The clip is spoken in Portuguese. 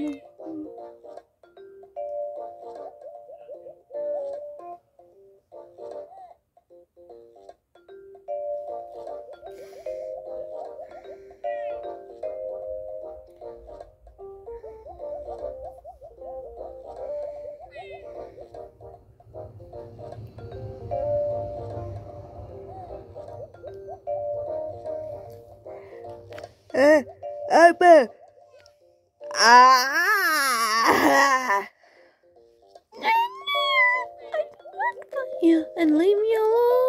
olha. Hey, hey. Ah! No, I don't like you and leave me alone.